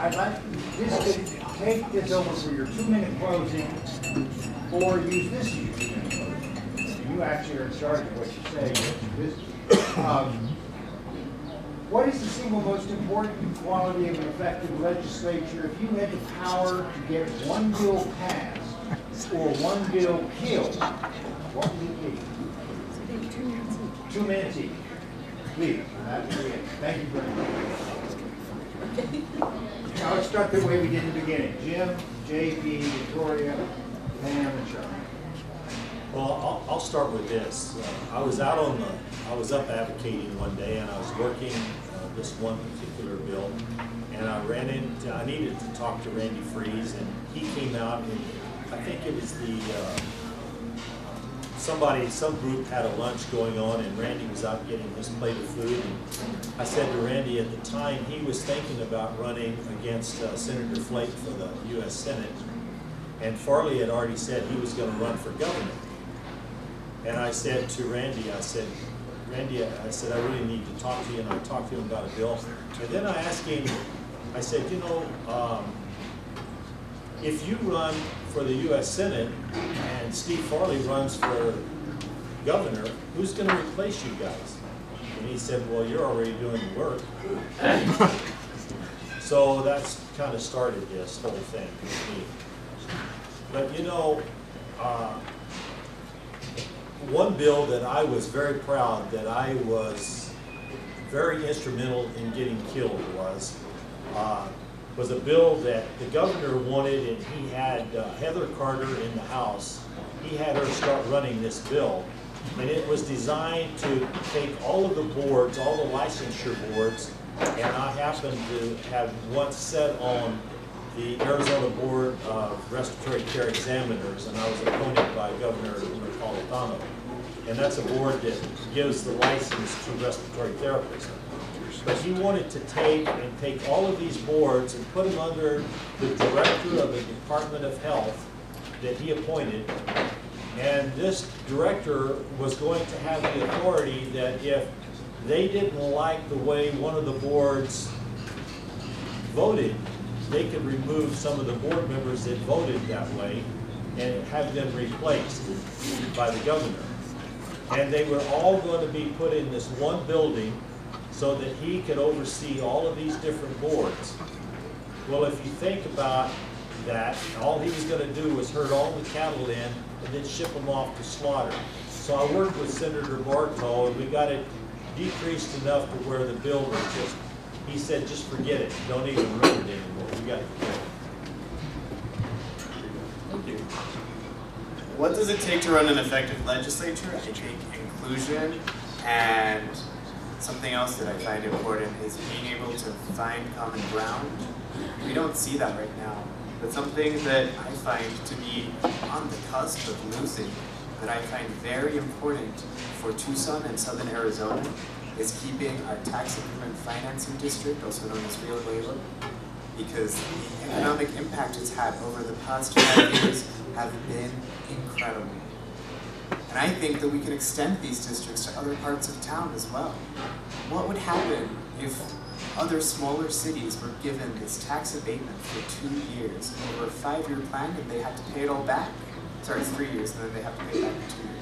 I'd like this to take this over for your two-minute closing, or use this as your two-minute closing. You actually are in charge of what you say. Um, What is the single most important quality of an effective legislature? If you had the power to get one bill passed or one bill killed, what would it be? Two minutes each. Please, that would be it. Thank you very much. Now, let's start the way we did in the beginning. Jim, JP, Victoria, Pam, and Charlie. Well, I'll, I'll start with this. Uh, I was out on the, I was up advocating one day and I was working uh, this one particular bill. And I ran into, I needed to talk to Randy Friese and he came out and I think it was the, uh, somebody, some group had a lunch going on and Randy was out getting his plate of food. And I said to Randy at the time, he was thinking about running against uh, Senator Flake for the US Senate. And Farley had already said he was gonna run for governor. And I said to Randy, I said, Randy, I said, I really need to talk to you, and I talked to him about a bill. And then I asked him, I said, you know, um, if you run for the US Senate and Steve Farley runs for governor, who's gonna replace you guys? And he said, well, you're already doing the work. So that's kind of started this whole thing. But you know, uh, one bill that I was very proud that I was very instrumental in getting killed was, uh, was a bill that the governor wanted and he had uh, Heather Carter in the House. He had her start running this bill. And it was designed to take all of the boards, all the licensure boards, and I happened to have once sat on the Arizona Board of Respiratory Care Examiners, and I was appointed by Governor Napolitano. And that's a board that gives the license to respiratory therapists. But he wanted to take and take all of these boards and put them under the director of the Department of Health that he appointed. And this director was going to have the authority that if they didn't like the way one of the boards voted, they could remove some of the board members that voted that way and have them replaced by the governor. And they were all going to be put in this one building so that he could oversee all of these different boards. Well, if you think about that, all he was gonna do was herd all the cattle in and then ship them off to slaughter. So I worked with Senator Barto and we got it decreased enough to where the bill was just, he said, just forget it, don't even run it anymore, we got to forget it. Thank you. What does it take to run an effective legislature? I think inclusion and something else that I find important is being able to find common ground. We don't see that right now. But something that I find to be on the cusp of losing, that I find very important for Tucson and Southern Arizona, is keeping our tax increment financing district, also known as Rio Labor, because the economic impact it's had over the past five years have been incredible. And I think that we can extend these districts to other parts of town as well. What would happen if other smaller cities were given this tax abatement for two years over a five-year plan and they had to pay it all back? Sorry, it's three years and then they have to pay it back in two years.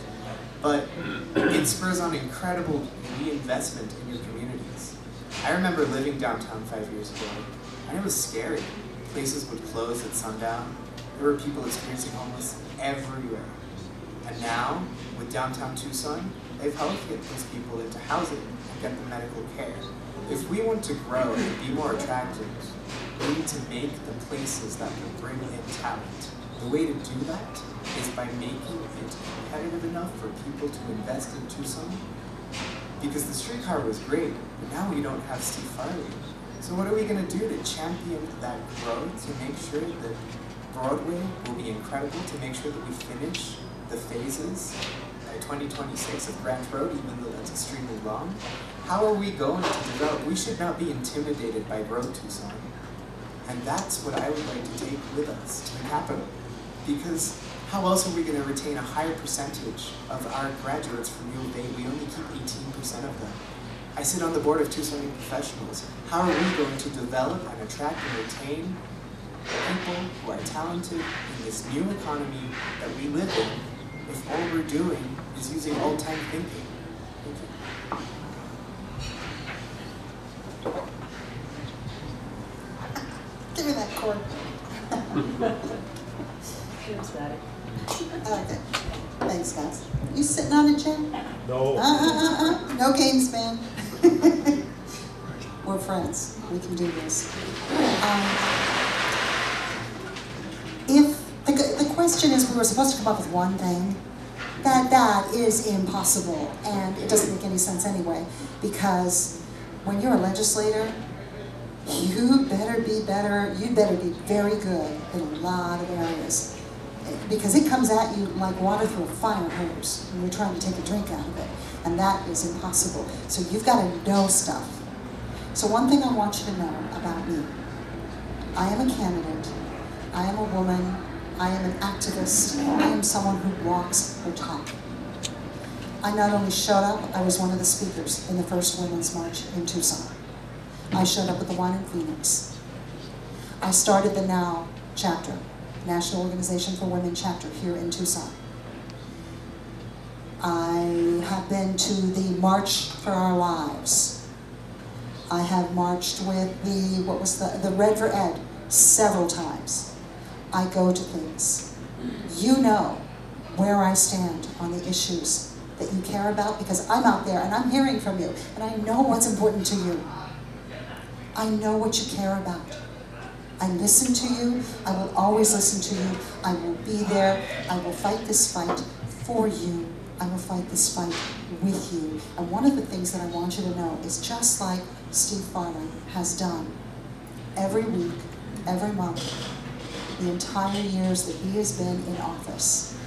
But it spurs on incredible reinvestment in your communities. I remember living downtown five years ago, and it was scary. Places would close at sundown. There were people experiencing homelessness everywhere. And now, with downtown Tucson, they've helped get these people into housing and get them medical care. If we want to grow and be more attractive, we need to make the places that can bring in talent. The way to do that is by making it competitive enough for people to invest in Tucson. Because the streetcar was great, but now we don't have Steve Farley. So what are we going to do to champion that growth, to make sure that Broadway will be incredible, to make sure that we finish the phases uh, by 2026 of Grant Road, even though that's extremely long? How are we going to develop? We should not be intimidated by Road Tucson. And that's what I would like to take with us to the capital. Because how else are we going to retain a higher percentage of our graduates from U of A? We only keep 18% of them. I sit on the board of Tucson Professionals. How are we going to develop and attract and retain people who are talented in this new economy that we live in if all we're doing is using old-time thinking? Give me that cord. Jim's got it. Okay. Thanks, guys. You sitting on a chair? Uh, No, uh, uh, uh. No games, man. We're friends. We can do this. Um, question is, we were supposed to come up with one thing, that that is impossible, and it doesn't make any sense anyway, because when you're a legislator, you better be better. You better be very good in a lot of areas because it comes at you like water through a fire hose when you're trying to take a drink out of it, and that is impossible. So you've got to know stuff. So one thing I want you to know about me, I am a candidate, I am a woman, I am an activist, I am someone who walks her talk. I not only showed up, I was one of the speakers in the first Women's March in Tucson. I showed up at the one in Phoenix. I started the NOW chapter, National Organization for Women chapter here in Tucson. I have been to the March for Our Lives. I have marched with the, what was the, the Red for Ed several times. I go to things. You know where I stand on the issues that you care about because I'm out there and I'm hearing from you and I know what's important to you. I know what you care about. I listen to you. I will always listen to you. I will be there. I will fight this fight for you. I will fight this fight with you. And one of the things that I want you to know is just like Steve Farley has done every week, every month, the entire years that he has been in office,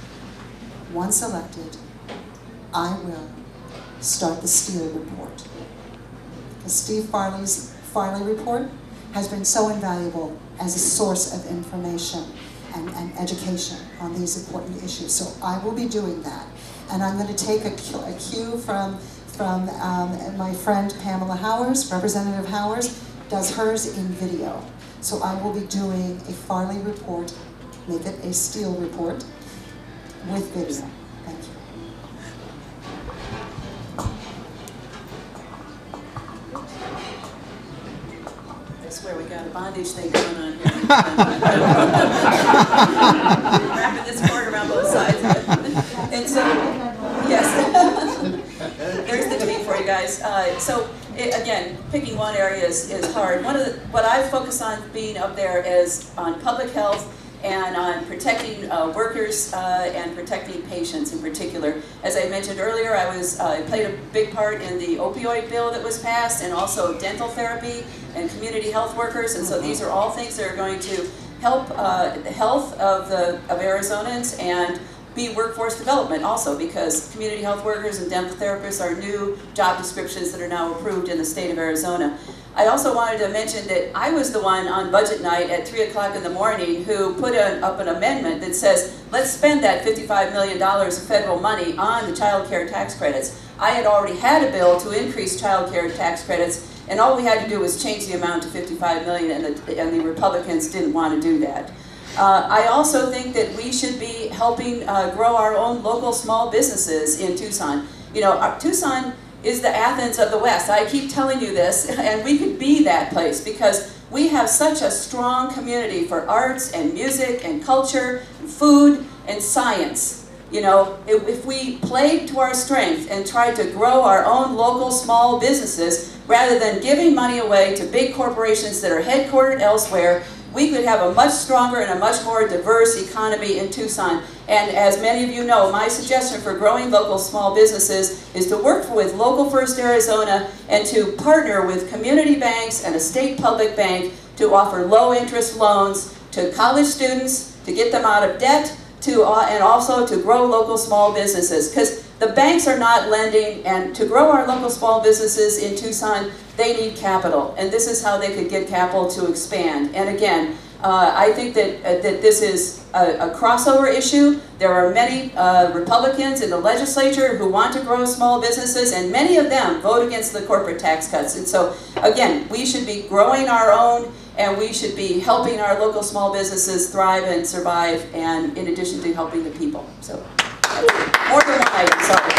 once elected, I will start the Steele Report. The Steve Farley's Farley Report has been so invaluable as a source of information and, and education on these important issues. So I will be doing that. And I'm going to take a, a cue from, from um, my friend Pamela Powers, Representative Powers, does hers in video. So I will be doing a Farley report, make it a Steele report, with video. Thank you. I swear we got a bondage thing going on here. Wrapping this cord around both sides. And so, yes. There's the tape for you guys. Uh, so, i again, picking one area is, is hard. One of the, what I focus on being up there is on public health and on protecting uh, workers uh, and protecting patients in particular. As I mentioned earlier, I was uh, I played a big part in the opioid bill that was passed, and also dental therapy and community health workers. And so these are all things that are going to help uh, the health of the of Arizonans and be workforce development also because community health workers and dental therapists are new job descriptions that are now approved in the state of Arizona. I also wanted to mention that I was the one on budget night at 3 o'clock in the morning who put up an amendment that says, let's spend that $55 million of federal money on the child care tax credits. I had already had a bill to increase child care tax credits, and all we had to do was change the amount to 55 million, and the, and the Republicans didn't want to do that. Uh, I also think that we should be helping uh, grow our own local small businesses in Tucson. You know, our, Tucson is the Athens of the West. I keep telling you this, and we could be that place because we have such a strong community for arts and music and culture, and food and science. You know, if, if we played to our strength and tried to grow our own local small businesses rather than giving money away to big corporations that are headquartered elsewhere, we could have a much stronger and a much more diverse economy in Tucson. And as many of you know, my suggestion for growing local small businesses is to work with Local First Arizona and to partner with community banks and a state public bank to offer low interest loans to college students, to get them out of debt, to, uh, and also to grow local small businesses. Because the banks are not lending, and to grow our local small businesses in Tucson, they need capital, and this is how they could get capital to expand. And again, uh, I think that, uh, that this is a, a crossover issue. There are many uh, Republicans in the legislature who want to grow small businesses, and many of them vote against the corporate tax cuts. And so, again, we should be growing our own, and we should be helping our local small businesses thrive and survive, and in addition to helping the people. So, more than sorry.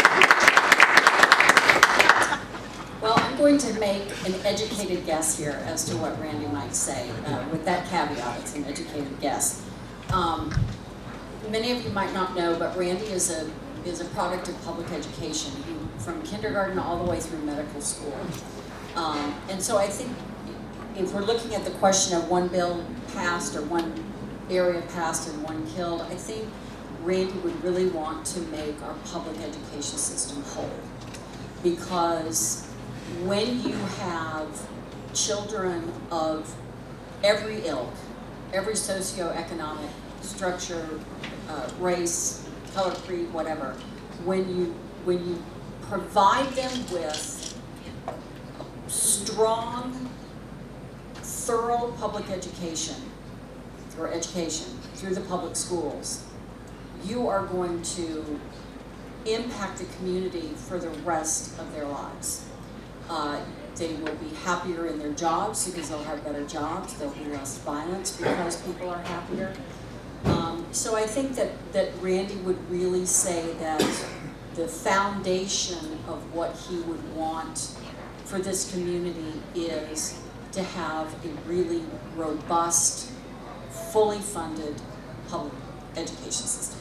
Well, I'm going to make an educated guess here as to what Randy might say. Uh, with that caveat, it's an educated guess. Um, many of you might not know, but Randy is a is a product of public education, from kindergarten all the way through medical school. Um, and so I think if we're looking at the question of one bill passed or one area passed and one killed, I think Randy would really want to make our public education system whole because when you have children of every ilk, every socioeconomic structure, uh, race, color, creed, whatever, when you when you provide them with strong, thorough public education or education through the public schools, you are going to impact the community for the rest of their lives. Uh, they will be happier in their jobs because they'll have better jobs. There'll be less violence because people are happier. Um, so I think that, that Randy would really say that the foundation of what he would want for this community is to have a really robust, fully funded public education system.